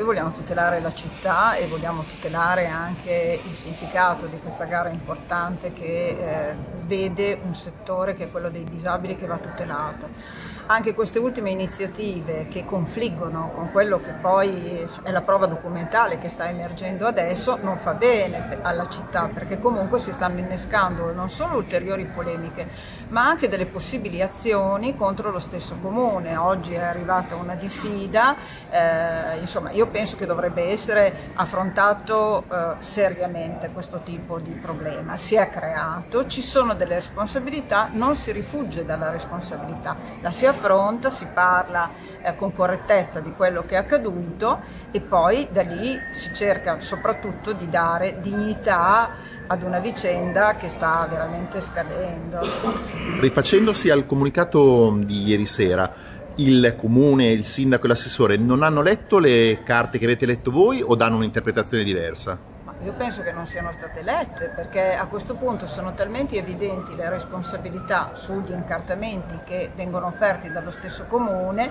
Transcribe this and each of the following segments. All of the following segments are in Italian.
Noi vogliamo tutelare la città e vogliamo tutelare anche il significato di questa gara importante che eh, vede un settore che è quello dei disabili che va tutelato. Anche queste ultime iniziative che confliggono con quello che poi è la prova documentale che sta emergendo adesso non fa bene alla città perché comunque si stanno innescando non solo ulteriori polemiche ma anche delle possibili azioni contro lo stesso comune. Oggi è arrivata una diffida, eh, insomma io penso che dovrebbe essere affrontato eh, seriamente questo tipo di problema. Si è creato, ci sono delle responsabilità, non si rifugge dalla responsabilità, la si affronta, si parla eh, con correttezza di quello che è accaduto e poi da lì si cerca soprattutto di dare dignità ad una vicenda che sta veramente scadendo. Rifacendosi al comunicato di ieri sera, il comune, il sindaco e l'assessore non hanno letto le carte che avete letto voi o danno un'interpretazione diversa? Io penso che non siano state lette perché a questo punto sono talmente evidenti le responsabilità sugli incartamenti che vengono offerti dallo stesso comune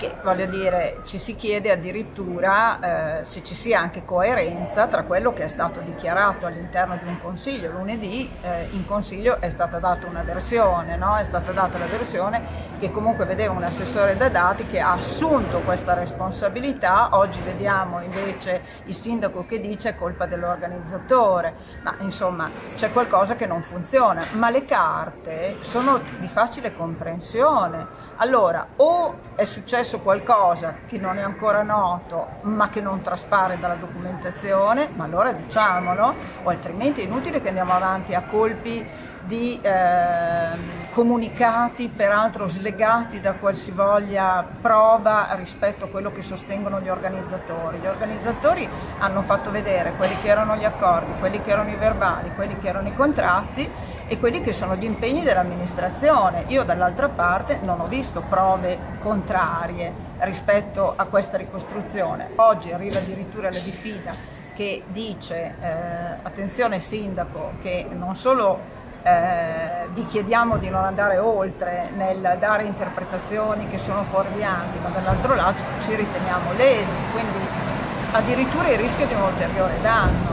che voglio dire ci si chiede addirittura eh, se ci sia anche coerenza tra quello che è stato dichiarato all'interno di un consiglio. Lunedì eh, in consiglio è stata data una versione, no? è stata data la versione che comunque vedeva un assessore da dati che ha assunto questa responsabilità, oggi vediamo invece il sindaco che dice è colpa dell'organizzazione organizzatore, ma insomma c'è qualcosa che non funziona, ma le carte sono di facile comprensione. Allora, o è successo qualcosa che non è ancora noto, ma che non traspare dalla documentazione, ma allora diciamolo, o altrimenti è inutile che andiamo avanti a colpi di eh, comunicati peraltro slegati da qualsivoglia prova rispetto a quello che sostengono gli organizzatori. Gli organizzatori hanno fatto vedere quelli che erano gli accordi, quelli che erano i verbali, quelli che erano i contratti e quelli che sono gli impegni dell'amministrazione. Io dall'altra parte non ho visto prove contrarie rispetto a questa ricostruzione. Oggi arriva addirittura la diffida che dice eh, attenzione sindaco che non solo eh, vi chiediamo di non andare oltre nel dare interpretazioni che sono fuorvianti, ma dall'altro lato ci riteniamo lesi, quindi addirittura il rischio di un ulteriore danno.